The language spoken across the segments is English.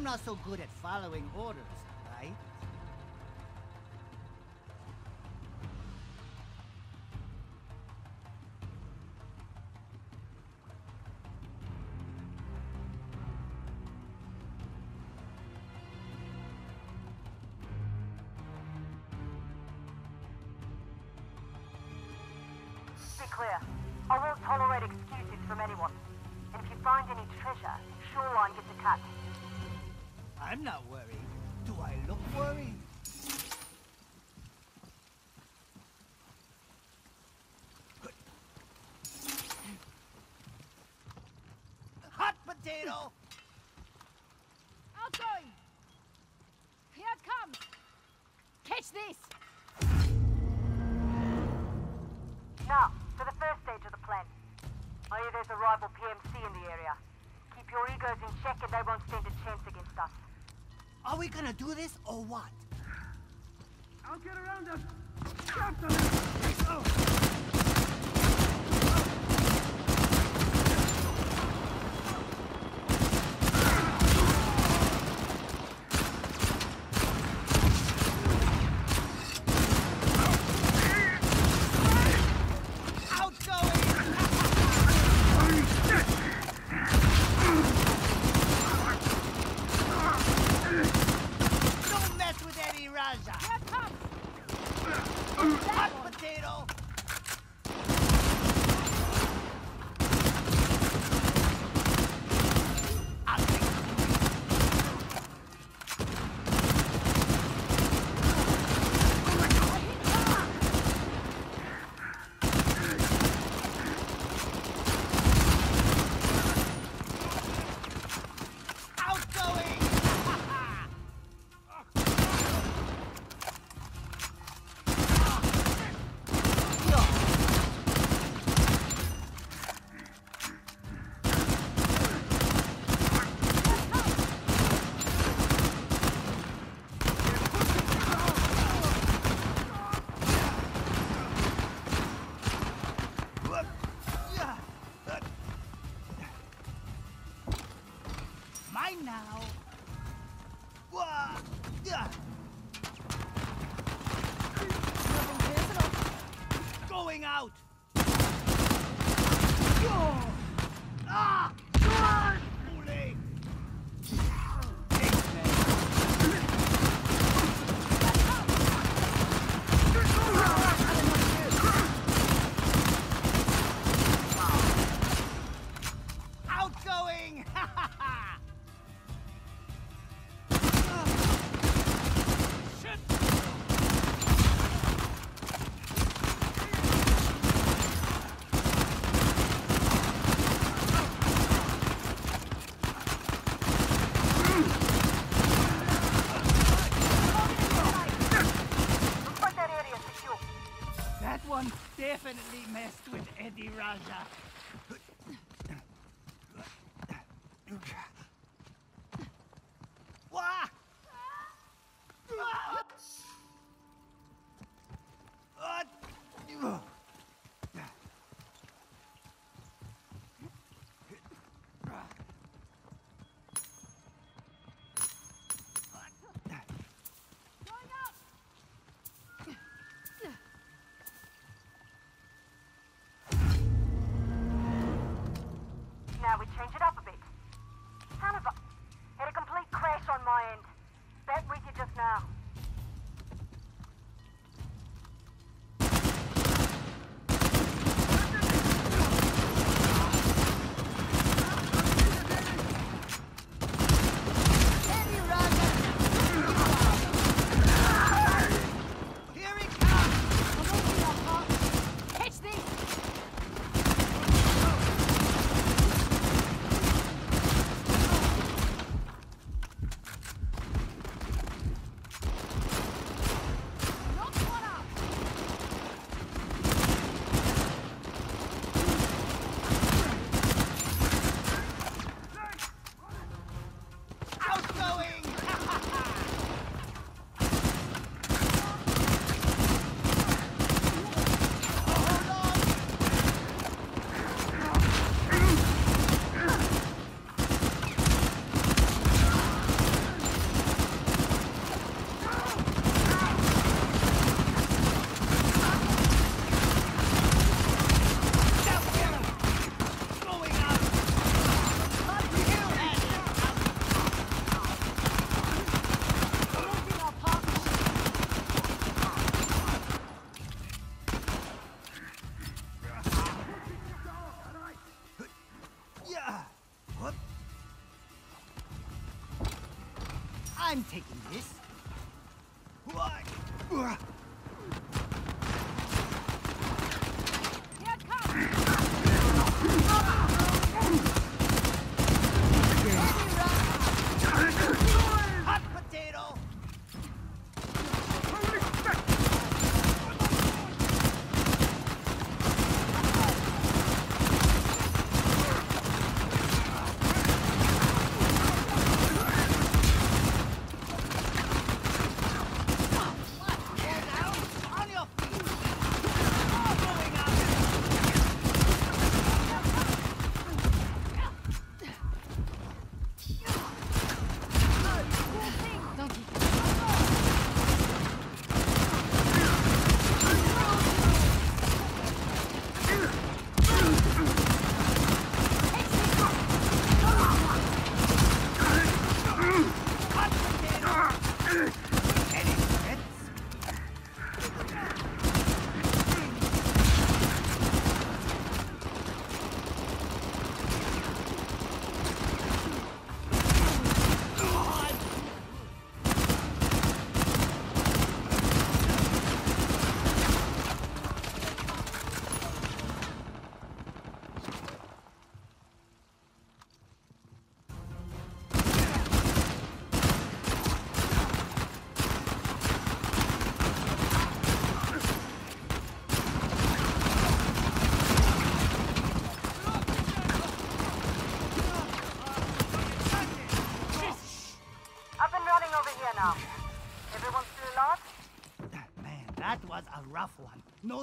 I'm not so good at following orders, right? Be clear. I won't tolerate excuses from anyone. And if you find any treasure, Shoreline gets a cut. I'm not worried. Do I look worried? Captain! Oh!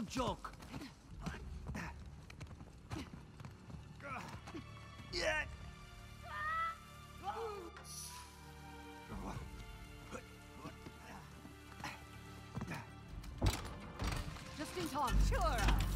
joke. Just in time, sure.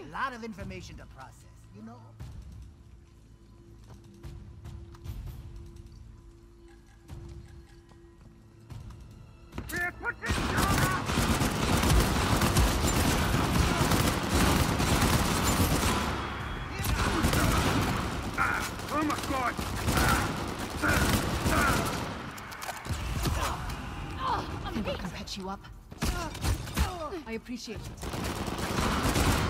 a lot of information to process, you know? Oh my god! Can patch you up. I appreciate it.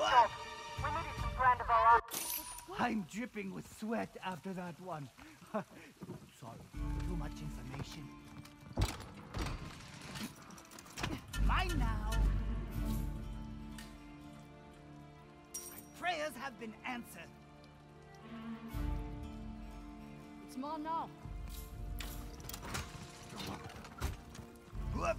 What? I'm dripping with sweat after that one. Sorry, too much information. Mine now. My prayers have been answered. It's more now. Come on.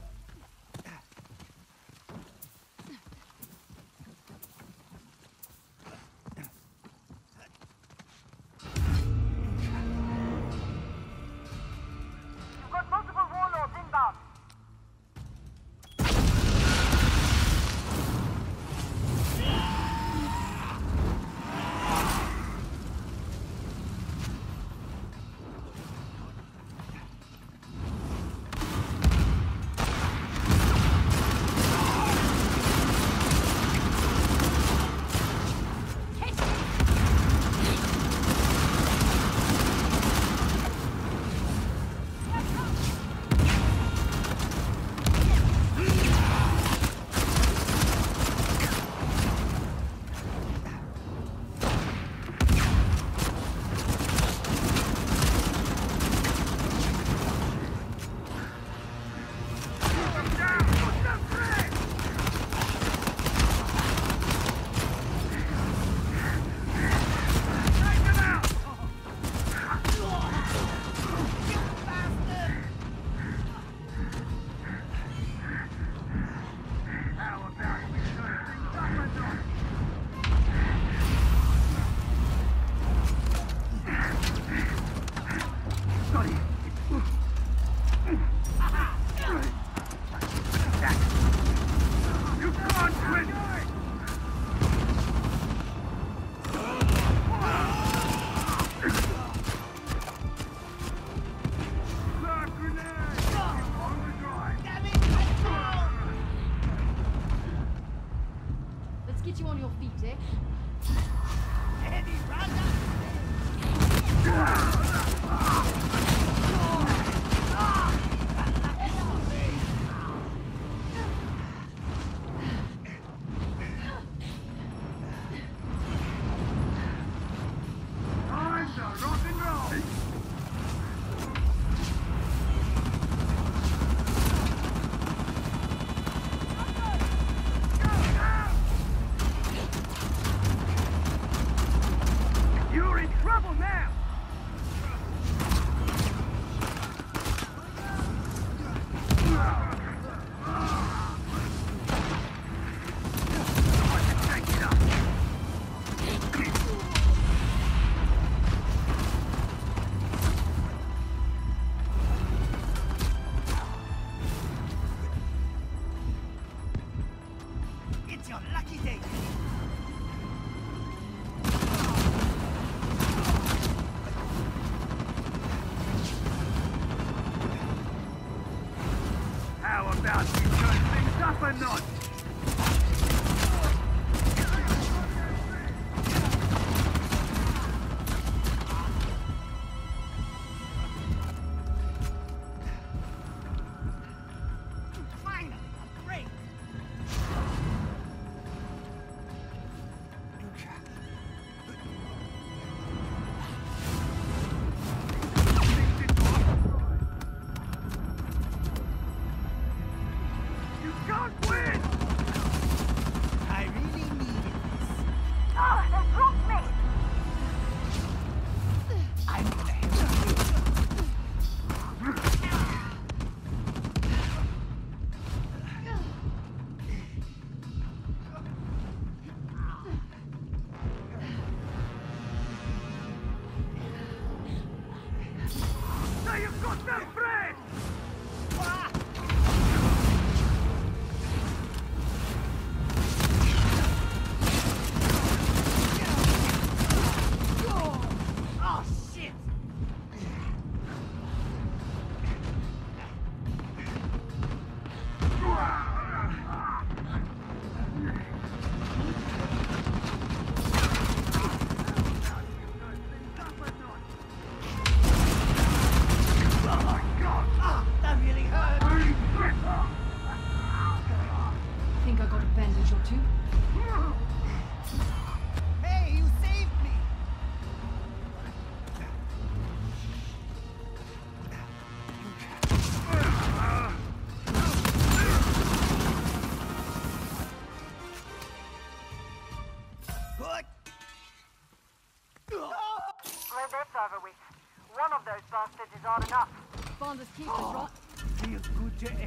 How about we turn things up a notch?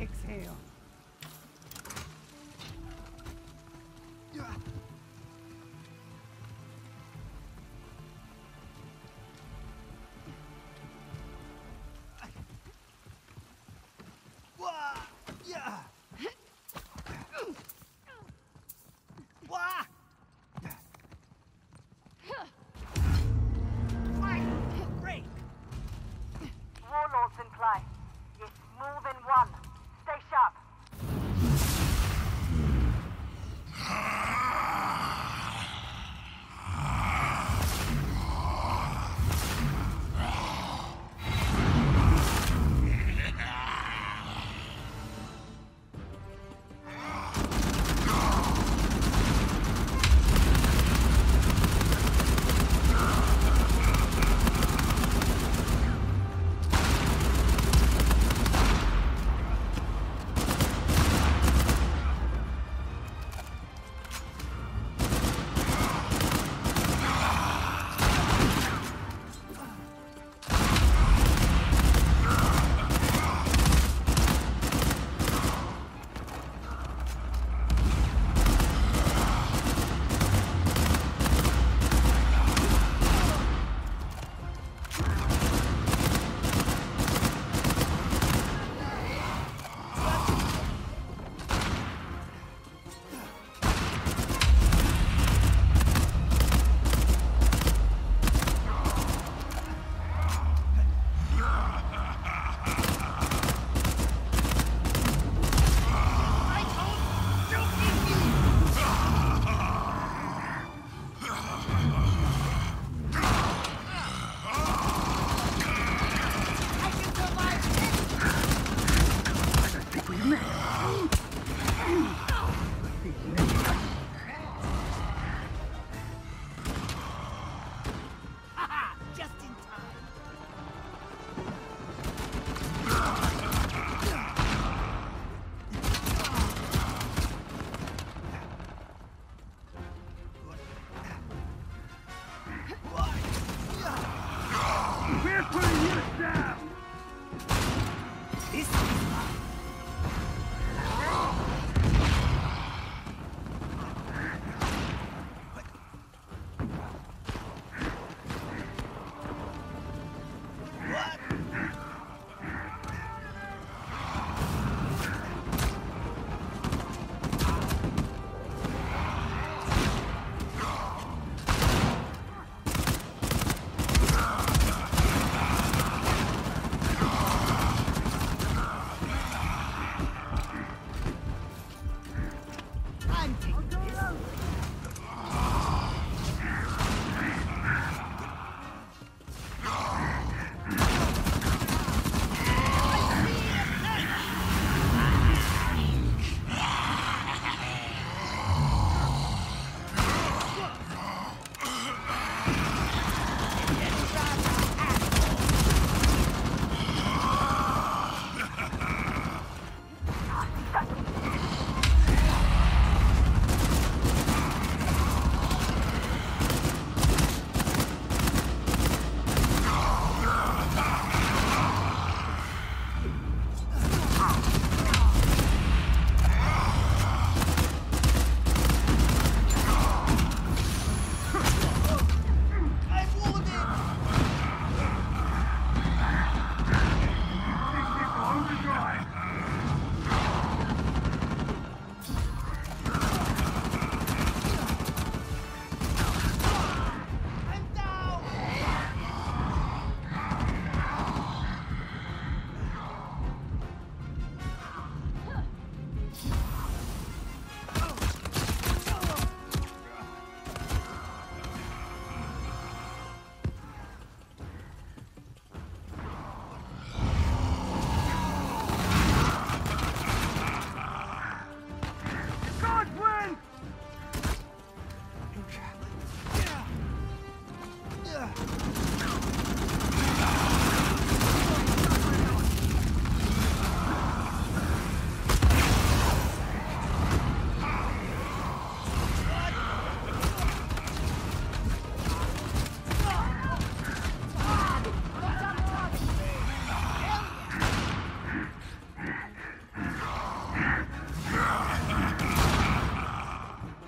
Exhale.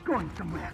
Going somewhere.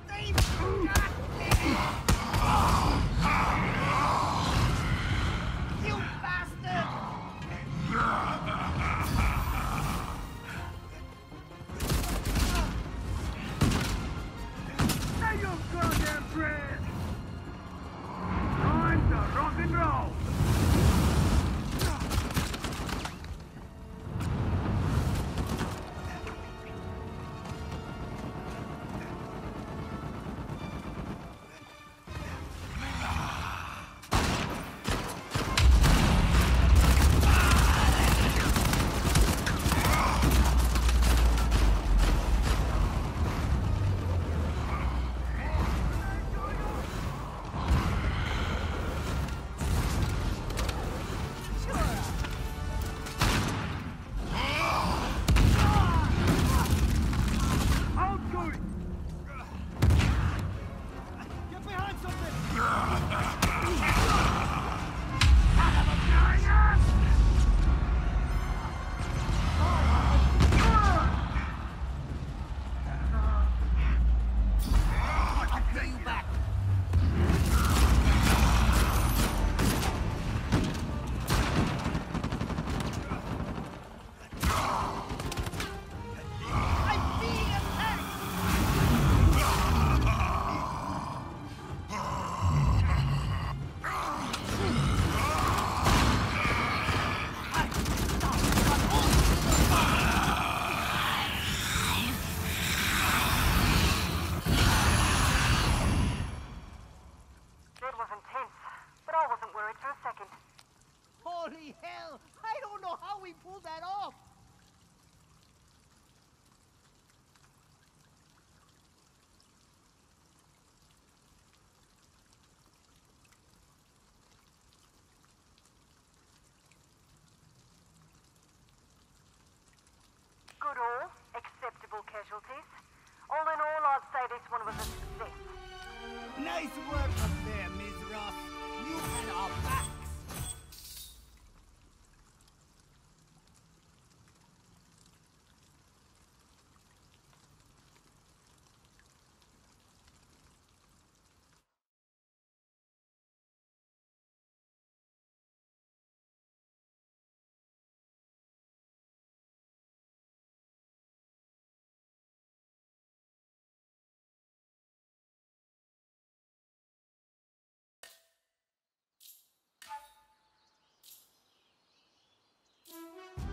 casualties. All in all, I'd say this one was a success. Nice work, Bye.